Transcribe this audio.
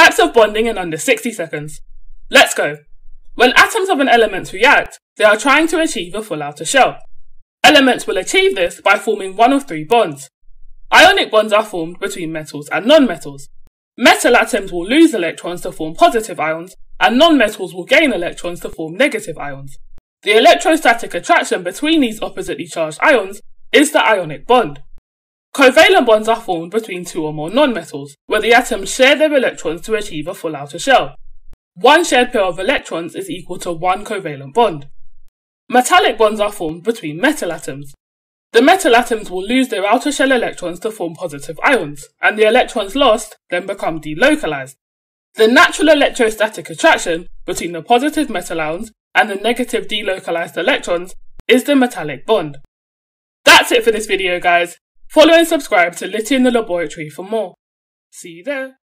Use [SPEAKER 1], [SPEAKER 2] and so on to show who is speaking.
[SPEAKER 1] Types of bonding in under 60 seconds. Let's go. When atoms of an element react, they are trying to achieve a full outer shell. Elements will achieve this by forming one of three bonds. Ionic bonds are formed between metals and non-metals. Metal atoms will lose electrons to form positive ions, and non-metals will gain electrons to form negative ions. The electrostatic attraction between these oppositely charged ions is the ionic bond. Covalent bonds are formed between two or more nonmetals, where the atoms share their electrons to achieve a full outer shell. One shared pair of electrons is equal to one covalent bond. Metallic bonds are formed between metal atoms. The metal atoms will lose their outer shell electrons to form positive ions, and the electrons lost then become delocalized. The natural electrostatic attraction between the positive metal ions and the negative delocalized electrons is the metallic bond. That's it for this video guys. Follow and subscribe to Litty in the Laboratory for more. See you there.